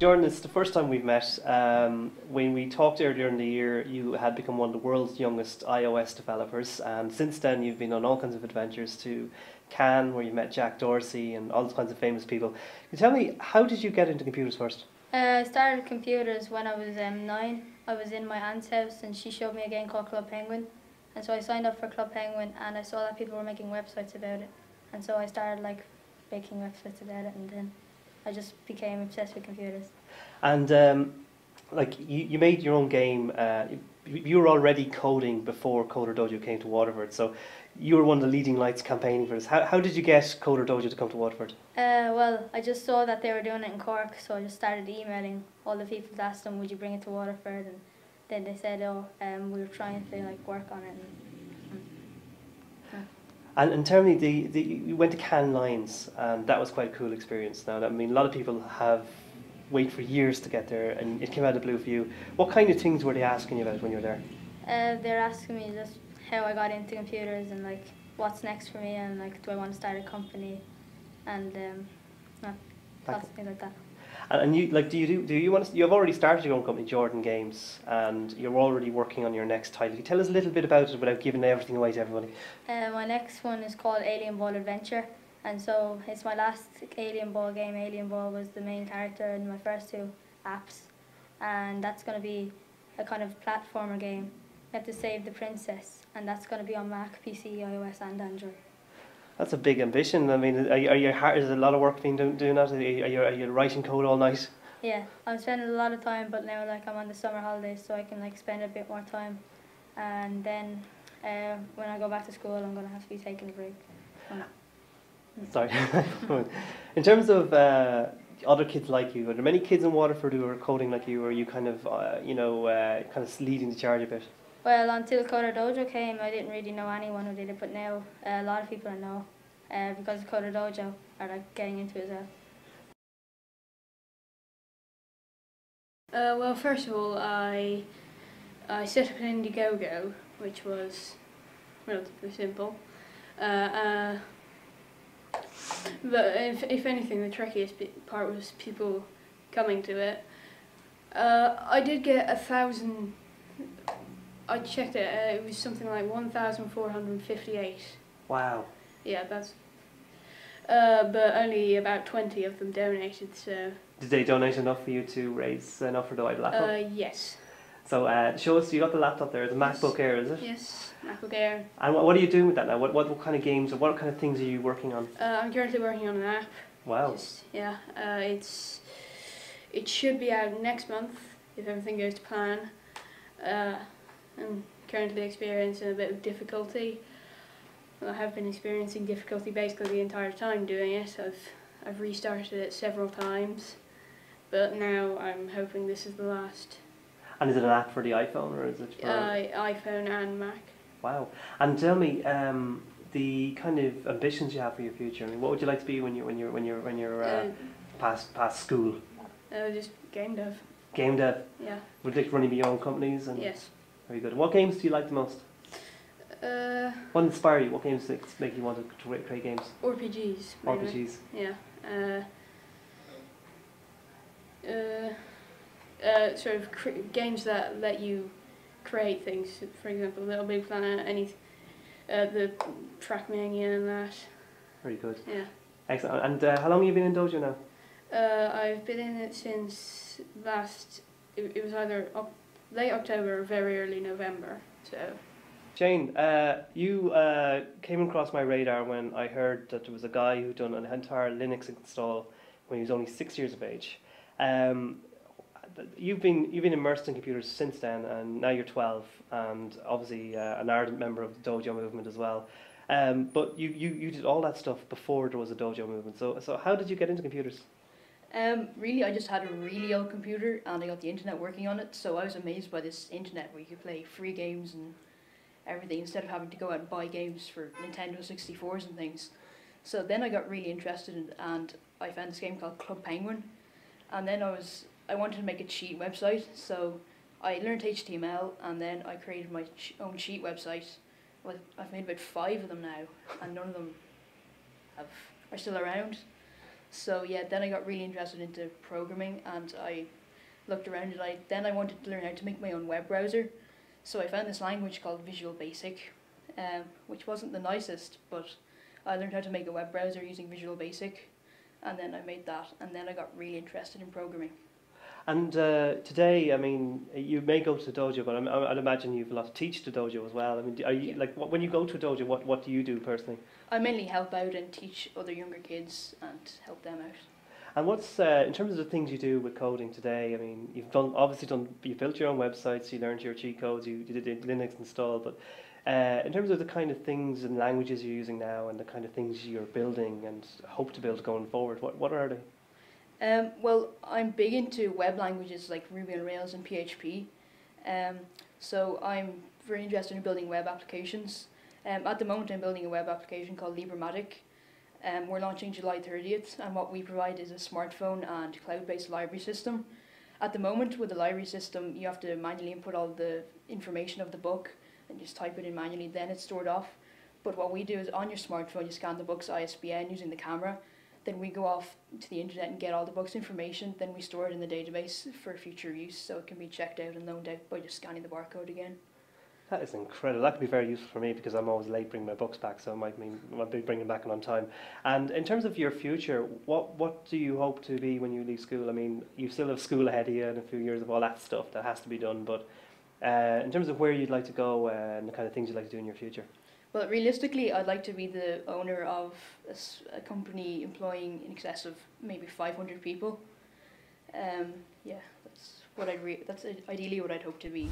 Jordan, it's the first time we've met. Um, when we talked earlier in the year, you had become one of the world's youngest iOS developers, and since then you've been on all kinds of adventures to Cannes, where you met Jack Dorsey and all kinds of famous people. Can you tell me, how did you get into computers first? Uh, I started computers when I was um, nine. I was in my aunt's house and she showed me a game called Club Penguin. And so I signed up for Club Penguin and I saw that people were making websites about it. And so I started like making websites about it and then I just became obsessed with computers. And um, like you, you made your own game. Uh, you, were already coding before Coder Dojo came to Waterford. So you were one of the leading lights campaigning for this. How, how did you get Coder Dojo to come to Waterford? Uh, well, I just saw that they were doing it in Cork, so I just started emailing all the people to ask them, would you bring it to Waterford? And then they said, oh, um, we were trying to like work on it. And, And, and tell me, the, the, you went to Cannes Lions, and that was quite a cool experience. Now, I mean, a lot of people have wait for years to get there, and it came out of the blue for you. What kind of things were they asking you about when you were there? uh, they're asking me just how I got into computers and like what's next for me and like do I want to start a company and um, no, lots of things like that. And, and you like, do you do, do you want to? You have already started your own company, Jordan Games, and you're already working on your next title. Can you tell us a little bit about it without giving everything away to everybody? Uh, my next one is called Alien Ball Adventure, and so it's my last Alien Ball game. Alien Ball was the main character in my first two apps, and that's going to be a kind of platformer game. You have to save the princess, and that's going to be on Mac, PC, iOS, and Android. That's a big ambition. I mean, are you, are you hard, is a lot of work being doing, doing that? Are you, are you, writing code all night? Yeah, I'm spending a lot of time, but now like I'm on the summer holidays, so I can like spend a bit more time, and then uh, when I go back to school, I'm gonna have to be taking a break. Sorry. in terms of uh, other kids like you, are there many kids in Waterford who are coding like you, or are you kind of, uh, you know, uh, kind of leading the charge a bit? Well, until Coder Dojo came, I didn't really know anyone who did it, but now uh, a lot of people I know uh, because of Dojo are like getting into it as well. Uh, well, first of all, I I set up an Indiegogo, which was relatively simple. Uh, uh, but if, if anything, the trickiest part was people coming to it. Uh, I did get a thousand. I checked it. Uh, it was something like one thousand four hundred fifty-eight. Wow. Yeah, that's. Uh, but only about twenty of them donated. So Did they donate enough for you to raise enough for the white laptop? uh, yes, so uh, show us, you got the laptop there, the MacBook Air, is it? yes, MacBook Air. And what, what are you doing with that now? What, what, what kind of games or what kind of things are you working on? Uh, I'm currently working on an app. Wow. Just, yeah, uh, it's it should be out next month if everything goes to plan. Uh, I'm currently experiencing a bit of difficulty. Well, I have been experiencing difficulty basically the entire time doing it. I've I've restarted it several times, but now I'm hoping this is the last. And is it an app for the iPhone or is it for... Uh, iPhone and Mac. Wow. And tell me, um, the kind of ambitions you have for your future. I mean, what would you like to be when you when you're when you're when you're uh, Uh, past past school? uh, just game dev. Game dev. Yeah. Would you like running your own companies? And Yes. Very good. What games do you like the most? Uh, What inspire you? What games make make you want to create, games? RPGs. mainly. RPGs. Yeah. Uh, uh, uh, sort of games that let you create things. For example, Little Big Planet, any, uh, the Trackmania and that. Very good. Yeah. Excellent. And uh, how long have you been in Dojo now? Uh, I've been in it since last. It, it was either late October very early November. So Jane, uh, you uh, came across my radar when I heard that there was a guy who had done an entire Linux install when he was only six years of age. Um, you've been you've been immersed in computers since then, and now you're twelve, and obviously uh, an ardent member of the dojo movement as well. Um, but you, you, you did all that stuff before there was a dojo movement. So so how did you get into computers? Um, really, I just had a really old computer and I got the internet working on it, so I was amazed by this internet where you could play free games and everything instead of having to go out and buy games for Nintendo 64s and things. So then I got really interested in, and I found this game called Club Penguin, and then I was I wanted to make a cheat website, so I learned HTML and then I created my own cheat website. Well, I've made about five of them now, and none of them have are still around. So yeah, then I got really interested into programming and I looked around and I then I wanted to learn how to make my own web browser. So I found this language called Visual Basic, um, which wasn't the nicest, but I learned how to make a web browser using Visual Basic, and then I made that, and then I got really interested in programming. And uh, today, I mean, you may go to the dojo, but I'm, I'd imagine you've a lot to teach the dojo as well. I mean, are you Yeah. like what, when you go to a dojo? What what do you do personally? I mainly help out and teach other younger kids and help them out. And what's uh, in terms of the things you do with coding today? I mean, you've done obviously done you built your own websites, you learned your cheat codes, you, you did Linux install, but uh, in terms of the kind of things and languages you're using now, and the kind of things you're building and hope to build going forward, what what are they? Um, well, I'm big into web languages like Ruby on Rails and PHP. Um, so I'm very interested in building web applications. Um, at the moment, I'm building a web application called Librematic. Um, we're launching July 30th, and what we provide is a smartphone and cloud-based library system. At the moment, with the library system, you have to manually input all the information of the book and just type it in manually, then it's stored off. But what we do is on your smartphone, you scan the book's ISBN using the camera, then we go off to the internet and get all the book's information, then we store it in the database for future use so it can be checked out and loaned out by just scanning the barcode again. That is incredible. That could be very useful for me because I'm always late bringing my books back, so it might mean I'll be bringing them back on time. And in terms of your future, what what do you hope to be when you leave school? I mean, you still have school ahead of you and a few years of all that stuff that has to be done. But uh, in terms of where you'd like to go uh, and the kind of things you'd like to do in your future, Well, realistically, I'd like to be the owner of a company employing in excess of maybe 500 people. Um, yeah, that's what I'd that's ideally what I'd hope to be.